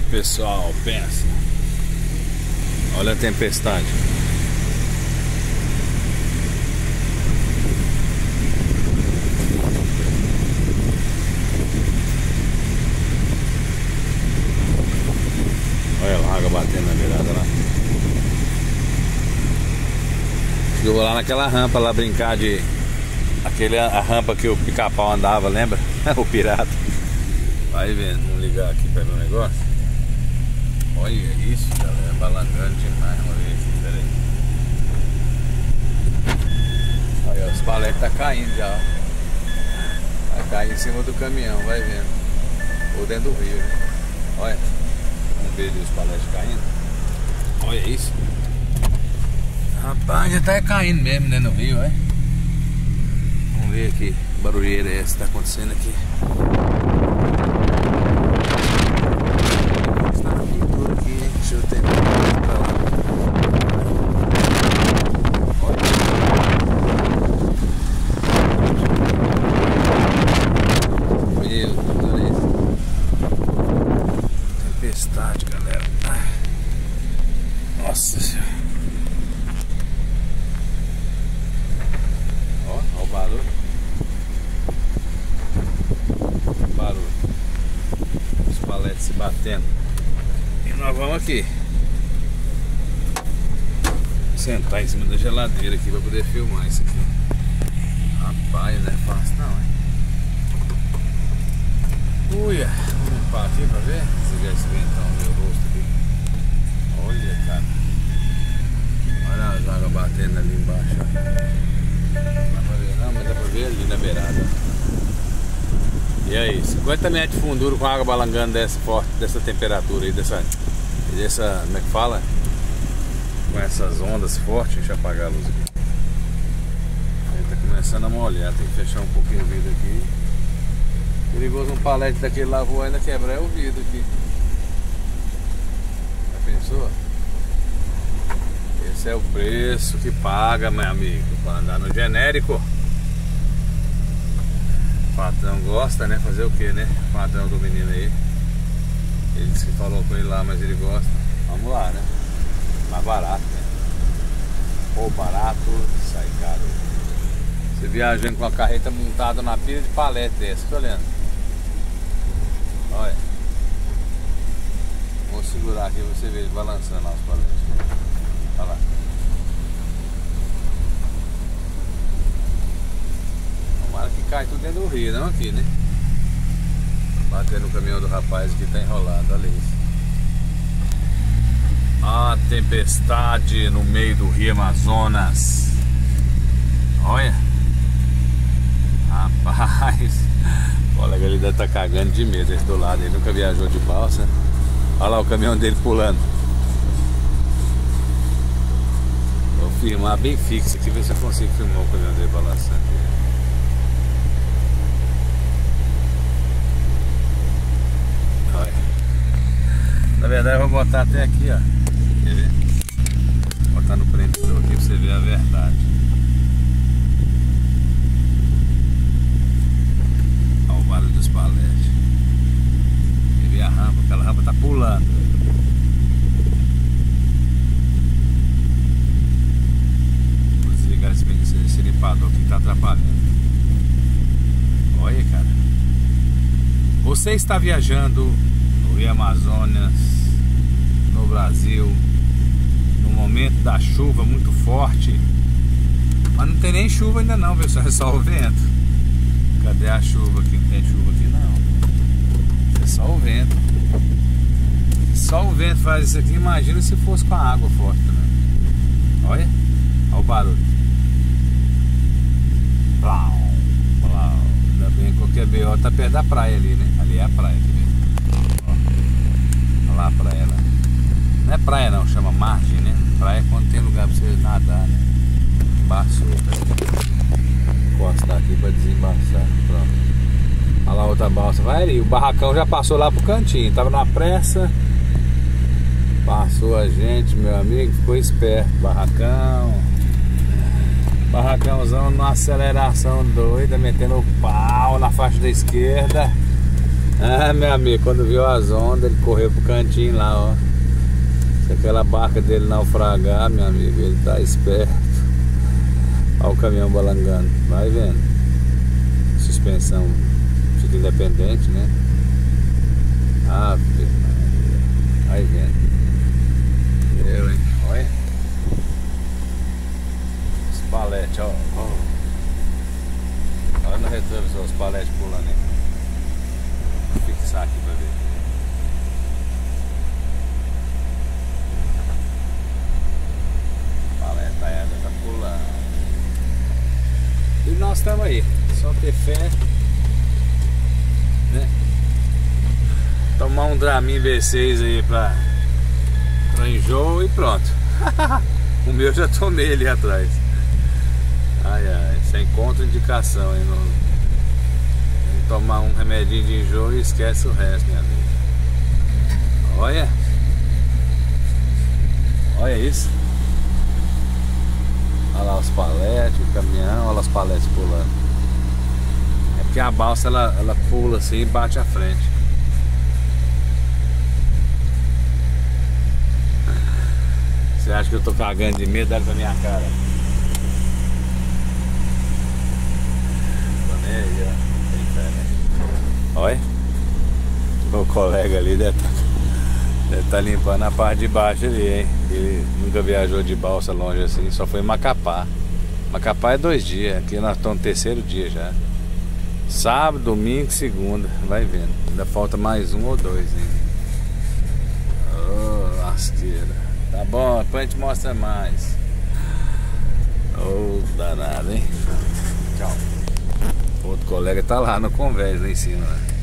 pessoal, pensa. Olha a tempestade. Olha a água batendo na beirada lá. Eu vou lá naquela rampa lá brincar de. Aquele, a rampa que o pica-pau andava, lembra? o pirata. Vai vendo, vamos ligar aqui para ver o negócio. Olha isso, galera, balangando demais. Vamos ver aqui, peraí. Olha, os paletes tá caindo já. Vai cair em cima do caminhão, vai vendo. Ou dentro do rio, né? Olha. Vamos ver ali os paletes caindo. Olha isso. Rapaz, já tá caindo mesmo dentro do rio, é? Vamos ver aqui. Que barulheira é essa que tá acontecendo aqui. Deixa eu tentar pra lá. Meu Deus. Tempestade, galera. Ai. Nossa senhora. Ó, ó o barulho. Barulho. Os paletes se batendo. E nós vamos aqui. Sentar em cima da geladeira aqui pra poder filmar isso aqui. Rapaz, não é fácil não, hein? Uia, vamos limpar aqui pra ver se já esquentar o meu rosto aqui. Olha, cara. Olha as águas batendo ali embaixo. Não dá pra ver não, mas dá pra ver ali na beirada. E aí, 50 metros de fundura com água balangando dessa forte, dessa temperatura aí, dessa. dessa. como é que fala? Com essas ondas fortes, deixa eu apagar a luz aqui. Ele tá começando a molhar, tem que fechar um pouquinho o vidro aqui. Perigoso um palete daquele lá voando quebrar o vidro aqui. Já pensou? Esse é o preço que paga, meu amigo, para andar no genérico. Patrão gosta, né? Fazer o que, né? Patrão do menino aí. Ele disse que falou com ele lá, mas ele gosta. Vamos lá, né? Mais barato, né? Ou barato, sai caro. Você viajando com a carreta montada na pilha de palete dessa, tô olhando. Olha. Vou segurar aqui você ver ele balançando lá os paletes. Olha lá. Tomara que cai tudo dentro do rio, não aqui, né? Bater no caminhão do rapaz que tá enrolado, olha isso. A tempestade no meio do rio Amazonas. Olha. Rapaz. O colega ele deve estar tá cagando de medo esse do lado. Ele nunca viajou de balsa. Olha lá o caminhão dele pulando. Filmar bem fixo aqui, ver se eu consigo filmar o caminhão dele balançando. Olha. Na verdade eu vou botar até aqui, ó. Quer ver? Vou botar no prendedor aqui pra você ver a verdade. Olha o barulho dos paletes. Quer ver a rampa? Aquela rampa tá pulando. Vou desligar esse, esse, esse limpador aqui que tá atrapalhando. Olha, cara. Você está viajando no Rio Amazonas, no Brasil, no momento da chuva muito forte. Mas não tem nem chuva ainda não, pessoal, é só o vento. Cadê a chuva aqui? Não tem chuva aqui não. É só o vento. Só o vento faz isso aqui, imagina se fosse com a água forte também. Olha, olha o barulho. Plau, plau. Ainda bem que qualquer BO tá perto da praia ali, né? Ali é a praia, quer ver? Ó. Olha lá a praia lá. Não é praia não, chama margem, né? Praia é quando tem lugar pra você nadar, né? Embaçou? Encostar aqui pra desembaçar. Pronto. Olha lá outra balsa. Vai ali. O barracão já passou lá pro cantinho. Tava na pressa. Passou a gente, meu amigo. Ficou esperto. Barracão. Barracãozão numa aceleração doida, metendo o pau na faixa da esquerda. Ah, meu amigo, quando viu as ondas, ele correu pro cantinho lá, ó. Se aquela barca dele naufragar, meu amigo, ele tá esperto. Olha o caminhão balangando, vai vendo. Suspensão fica independente, né? Ah, vai vendo. Eu, hein? Olha. Os paletes, ó. Olha no retrovisor, os paletes pulando aí. Vou fixar aqui pra ver. Paleta ela tá pulando. E nós estamos aí. Só ter fé. Né? Tomar um Dramin V6 aí pra, pra enjoo e pronto. o meu já tomei ali atrás. Ai ai, sem contraindicação aí no tomar um remedinho de enjoo e esquece o resto, minha amiga. Olha. Olha isso. Os paletes, o caminhão, olha os paletes pulando. É porque a balsa ela, ela pula assim e bate à frente. Você acha que eu tô cagando de medo? Olha pra minha cara. Olha. O colega ali deve estar tá, tá limpando a parte de baixo ali, hein? Ele nunca viajou de balsa longe assim, só foi em Macapá. Macapá é dois dias, aqui nós estamos no terceiro dia já. Sábado, domingo, segunda, vai vendo. Ainda falta mais um ou dois, hein? Oh, lasqueira. Tá bom, depois a gente mostra mais. Oh, danado, hein? Tchau. Outro colega tá lá no convés lá em cima. Né?